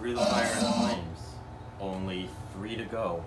Through the fire and flames. Only three to go.